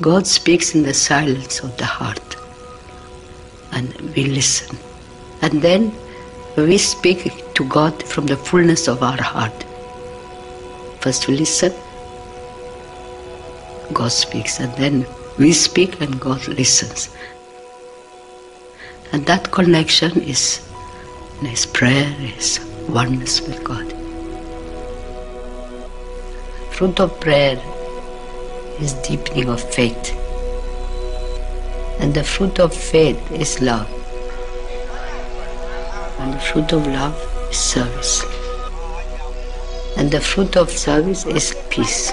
God speaks in the silence of the heart. And we listen. And then we speak to God from the fullness of our heart. First we listen, God speaks, and then we speak and God listens. And that connection is, is prayer, is oneness with God. Fruit of prayer is deepening of faith. And the fruit of faith is love. And the fruit of love is service. And the fruit of service is peace.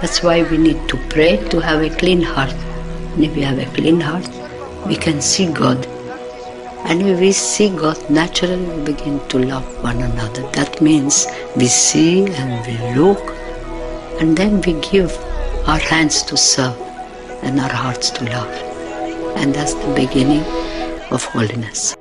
That's why we need to pray to have a clean heart. And if we have a clean heart, we can see God. And when we see God, naturally we begin to love one another. That means we see and we look, and then we give our hands to serve and our hearts to love. And that's the beginning of holiness.